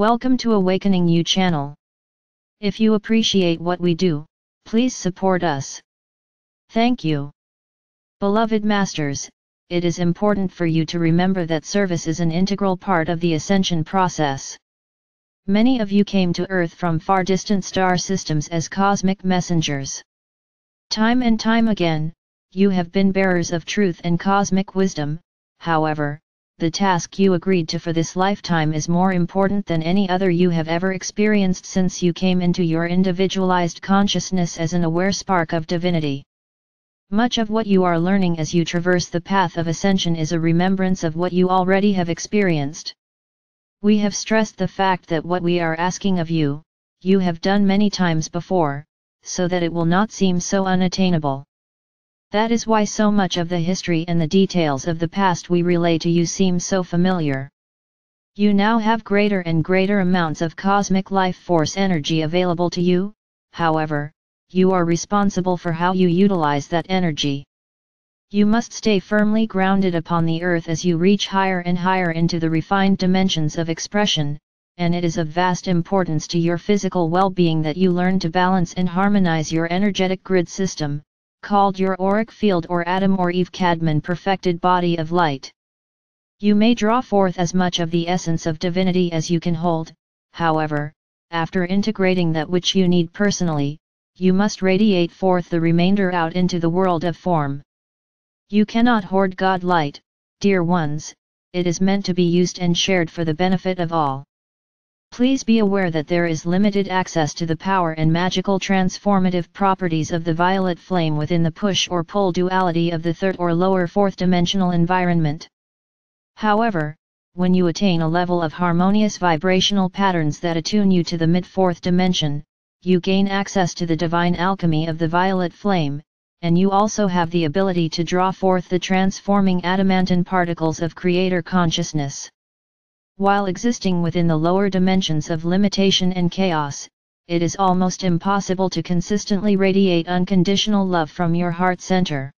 Welcome to Awakening You channel. If you appreciate what we do, please support us. Thank you. Beloved Masters, it is important for you to remember that service is an integral part of the ascension process. Many of you came to Earth from far distant star systems as cosmic messengers. Time and time again, you have been bearers of truth and cosmic wisdom, however, the task you agreed to for this lifetime is more important than any other you have ever experienced since you came into your individualized consciousness as an aware spark of divinity. Much of what you are learning as you traverse the path of ascension is a remembrance of what you already have experienced. We have stressed the fact that what we are asking of you, you have done many times before, so that it will not seem so unattainable. That is why so much of the history and the details of the past we relay to you seem so familiar. You now have greater and greater amounts of cosmic life force energy available to you, however, you are responsible for how you utilize that energy. You must stay firmly grounded upon the earth as you reach higher and higher into the refined dimensions of expression, and it is of vast importance to your physical well-being that you learn to balance and harmonize your energetic grid system, called your auric field or Adam or Eve Kadmon perfected body of light. You may draw forth as much of the essence of divinity as you can hold, however, after integrating that which you need personally, you must radiate forth the remainder out into the world of form. You cannot hoard God light, dear ones, it is meant to be used and shared for the benefit of all. Please be aware that there is limited access to the power and magical transformative properties of the violet flame within the push or pull duality of the third or lower fourth dimensional environment. However, when you attain a level of harmonious vibrational patterns that attune you to the mid-fourth dimension, you gain access to the divine alchemy of the violet flame, and you also have the ability to draw forth the transforming adamantine particles of creator consciousness. While existing within the lower dimensions of limitation and chaos, it is almost impossible to consistently radiate unconditional love from your heart center.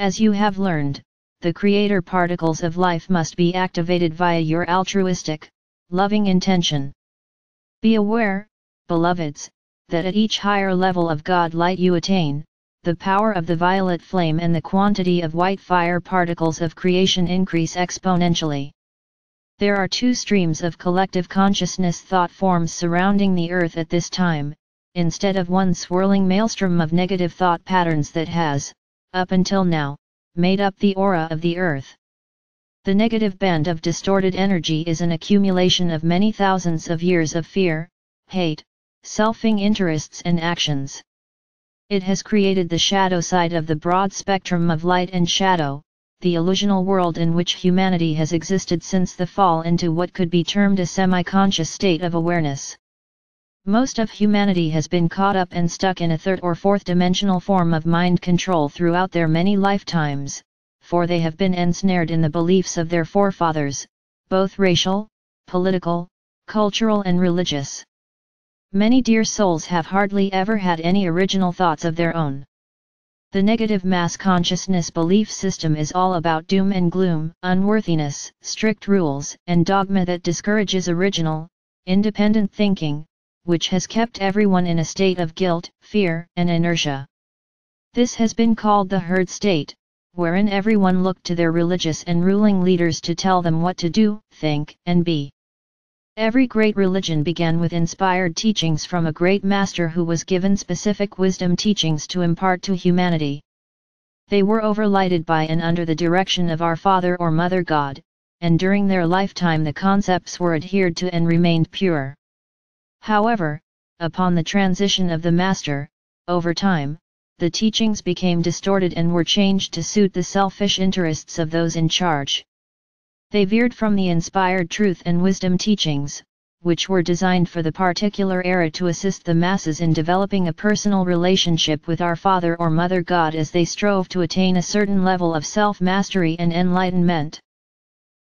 As you have learned, the creator particles of life must be activated via your altruistic, loving intention. Be aware, beloveds, that at each higher level of God light you attain, the power of the violet flame and the quantity of white fire particles of creation increase exponentially. There are two streams of collective consciousness thought forms surrounding the earth at this time, instead of one swirling maelstrom of negative thought patterns that has, up until now, made up the aura of the earth. The negative band of distorted energy is an accumulation of many thousands of years of fear, hate, selfing interests and actions. It has created the shadow side of the broad spectrum of light and shadow, the illusional world in which humanity has existed since the fall into what could be termed a semi-conscious state of awareness. Most of humanity has been caught up and stuck in a third or fourth dimensional form of mind control throughout their many lifetimes, for they have been ensnared in the beliefs of their forefathers, both racial, political, cultural and religious. Many dear souls have hardly ever had any original thoughts of their own. The negative mass consciousness belief system is all about doom and gloom, unworthiness, strict rules, and dogma that discourages original, independent thinking, which has kept everyone in a state of guilt, fear, and inertia. This has been called the herd state, wherein everyone looked to their religious and ruling leaders to tell them what to do, think, and be. Every great religion began with inspired teachings from a great master who was given specific wisdom teachings to impart to humanity. They were overlighted by and under the direction of our Father or Mother God, and during their lifetime the concepts were adhered to and remained pure. However, upon the transition of the Master, over time, the teachings became distorted and were changed to suit the selfish interests of those in charge. They veered from the inspired truth and wisdom teachings, which were designed for the particular era to assist the masses in developing a personal relationship with our Father or Mother God as they strove to attain a certain level of self-mastery and enlightenment.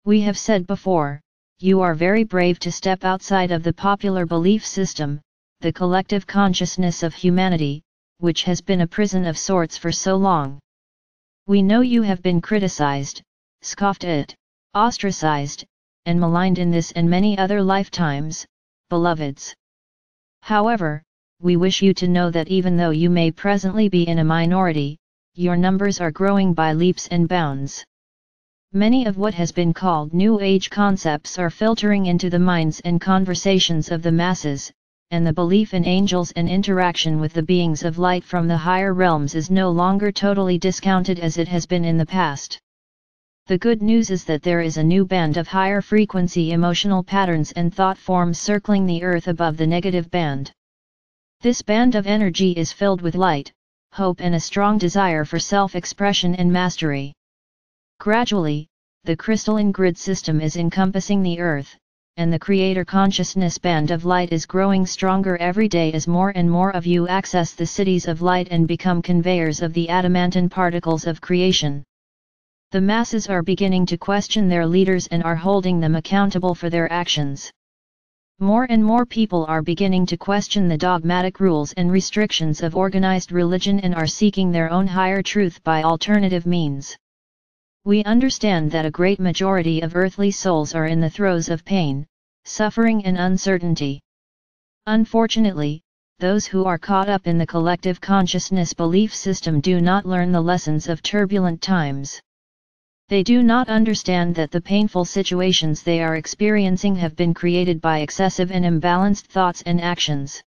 We have said before, you are very brave to step outside of the popular belief system, the collective consciousness of humanity, which has been a prison of sorts for so long. We know you have been criticized, scoffed at, ostracized, and maligned in this and many other lifetimes, beloveds. However, we wish you to know that even though you may presently be in a minority, your numbers are growing by leaps and bounds. Many of what has been called New Age concepts are filtering into the minds and conversations of the masses, and the belief in angels and interaction with the beings of light from the higher realms is no longer totally discounted as it has been in the past. The good news is that there is a new band of higher frequency emotional patterns and thought forms circling the earth above the negative band. This band of energy is filled with light, hope and a strong desire for self-expression and mastery. Gradually, the crystalline grid system is encompassing the earth, and the creator consciousness band of light is growing stronger every day as more and more of you access the cities of light and become conveyors of the adamantine particles of creation. The masses are beginning to question their leaders and are holding them accountable for their actions. More and more people are beginning to question the dogmatic rules and restrictions of organized religion and are seeking their own higher truth by alternative means. We understand that a great majority of earthly souls are in the throes of pain, suffering and uncertainty. Unfortunately, those who are caught up in the collective consciousness belief system do not learn the lessons of turbulent times. They do not understand that the painful situations they are experiencing have been created by excessive and imbalanced thoughts and actions.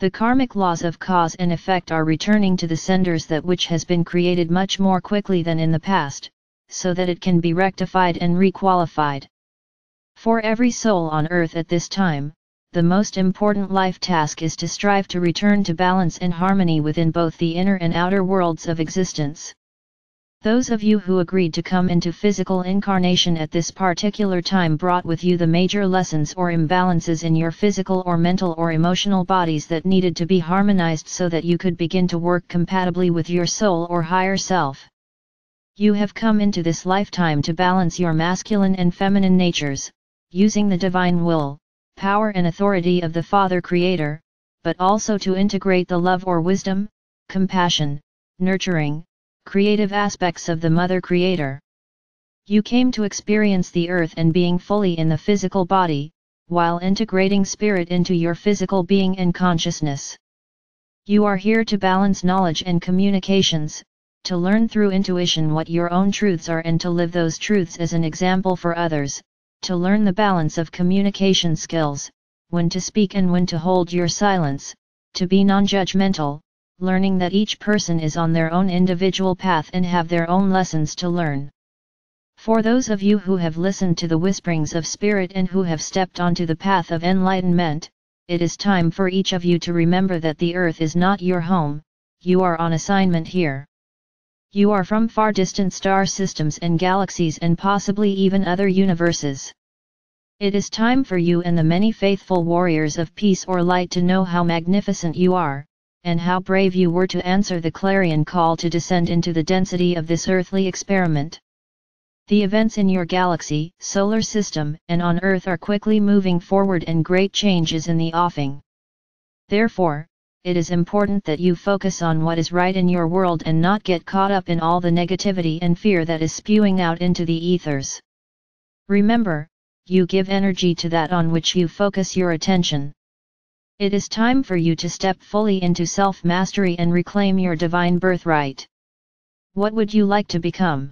The karmic laws of cause and effect are returning to the senders that which has been created much more quickly than in the past, so that it can be rectified and requalified. For every soul on earth at this time, the most important life task is to strive to return to balance and harmony within both the inner and outer worlds of existence. Those of you who agreed to come into physical incarnation at this particular time brought with you the major lessons or imbalances in your physical or mental or emotional bodies that needed to be harmonized so that you could begin to work compatibly with your soul or higher self. You have come into this lifetime to balance your masculine and feminine natures, using the divine will, power and authority of the Father Creator, but also to integrate the love or wisdom, compassion, nurturing, creative aspects of the Mother Creator. You came to experience the earth and being fully in the physical body, while integrating spirit into your physical being and consciousness. You are here to balance knowledge and communications, to learn through intuition what your own truths are and to live those truths as an example for others, to learn the balance of communication skills, when to speak and when to hold your silence, to be non-judgmental, learning that each person is on their own individual path and have their own lessons to learn. For those of you who have listened to the whisperings of Spirit and who have stepped onto the path of enlightenment, it is time for each of you to remember that the earth is not your home, you are on assignment here. You are from far distant star systems and galaxies and possibly even other universes. It is time for you and the many faithful warriors of peace or light to know how magnificent you are, and how brave you were to answer the clarion call to descend into the density of this earthly experiment. The events in your galaxy, solar system, and on Earth are quickly moving forward and great change is in the offing. Therefore, it is important that you focus on what is right in your world and not get caught up in all the negativity and fear that is spewing out into the ethers. Remember, you give energy to that on which you focus your attention. It is time for you to step fully into self-mastery and reclaim your divine birthright. What would you like to become?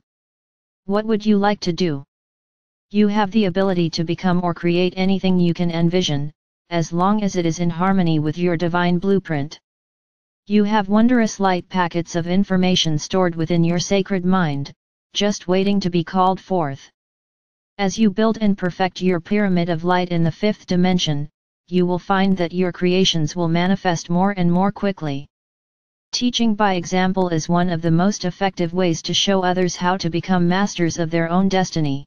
What would you like to do? You have the ability to become or create anything you can envision, as long as it is in harmony with your divine blueprint. You have wondrous light packets of information stored within your sacred mind, just waiting to be called forth. As you build and perfect your pyramid of light in the fifth dimension, you will find that your creations will manifest more and more quickly. Teaching by example is one of the most effective ways to show others how to become masters of their own destiny.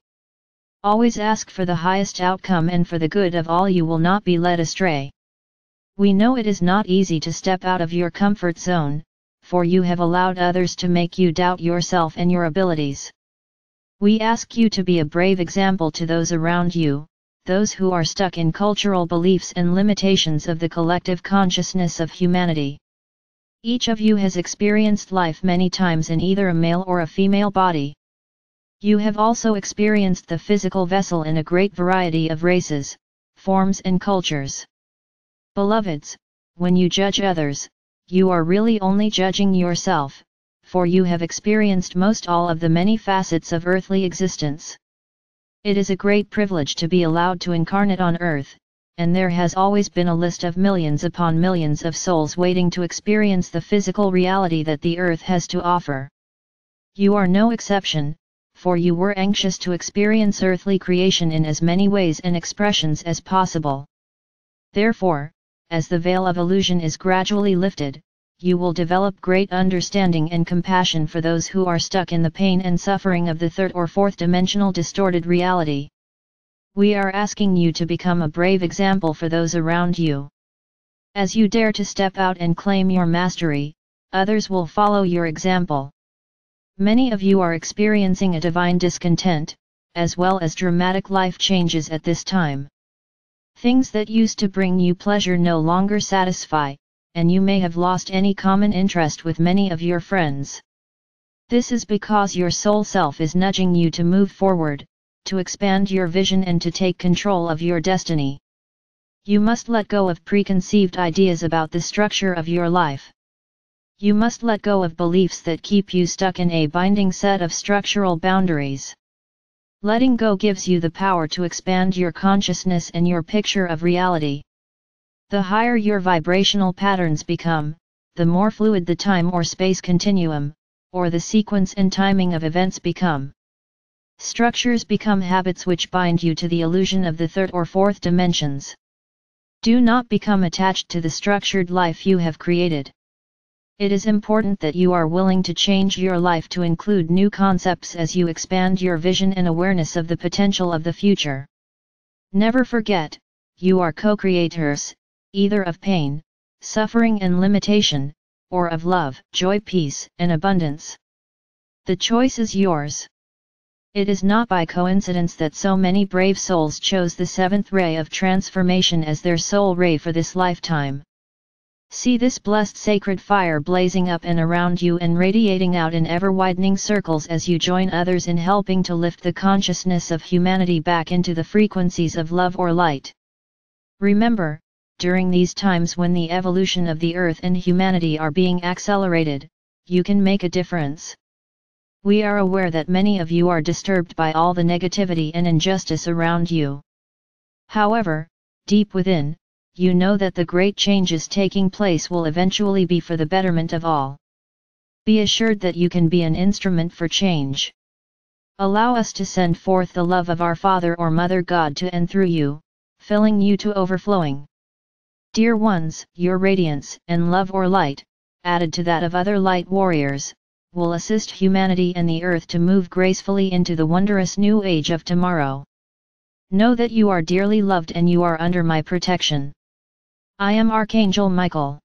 Always ask for the highest outcome and for the good of all you will not be led astray. We know it is not easy to step out of your comfort zone, for you have allowed others to make you doubt yourself and your abilities. We ask you to be a brave example to those around you, those who are stuck in cultural beliefs and limitations of the collective consciousness of humanity. Each of you has experienced life many times in either a male or a female body. You have also experienced the physical vessel in a great variety of races, forms and cultures. Beloveds, when you judge others, you are really only judging yourself, for you have experienced most all of the many facets of earthly existence. It is a great privilege to be allowed to incarnate on earth, and there has always been a list of millions upon millions of souls waiting to experience the physical reality that the earth has to offer. You are no exception, for you were anxious to experience earthly creation in as many ways and expressions as possible. Therefore, as the veil of illusion is gradually lifted, you will develop great understanding and compassion for those who are stuck in the pain and suffering of the third or fourth dimensional distorted reality. We are asking you to become a brave example for those around you. As you dare to step out and claim your mastery, others will follow your example. Many of you are experiencing a divine discontent, as well as dramatic life changes at this time. Things that used to bring you pleasure no longer satisfy, and you may have lost any common interest with many of your friends. This is because your soul self is nudging you to move forward, to expand your vision and to take control of your destiny. You must let go of preconceived ideas about the structure of your life. You must let go of beliefs that keep you stuck in a binding set of structural boundaries. Letting go gives you the power to expand your consciousness and your picture of reality. The higher your vibrational patterns become, the more fluid the time or space continuum, or the sequence and timing of events become. Structures become habits which bind you to the illusion of the third or fourth dimensions. Do not become attached to the structured life you have created. It is important that you are willing to change your life to include new concepts as you expand your vision and awareness of the potential of the future. Never forget, you are co-creators, either of pain, suffering and limitation, or of love, joy, peace, and abundance. The choice is yours. It is not by coincidence that so many brave souls chose the seventh ray of transformation as their soul ray for this lifetime. See this blessed sacred fire blazing up and around you and radiating out in ever-widening circles as you join others in helping to lift the consciousness of humanity back into the frequencies of love or light. Remember, during these times when the evolution of the earth and humanity are being accelerated, you can make a difference. We are aware that many of you are disturbed by all the negativity and injustice around you. However, deep within, you know that the great changes taking place will eventually be for the betterment of all. Be assured that you can be an instrument for change. Allow us to send forth the love of our Father or Mother God to and through you, filling you to overflowing. Dear ones, your radiance and love or light, added to that of other light warriors, will assist humanity and the earth to move gracefully into the wondrous new age of tomorrow. Know that you are dearly loved and you are under my protection. I am Archangel Michael.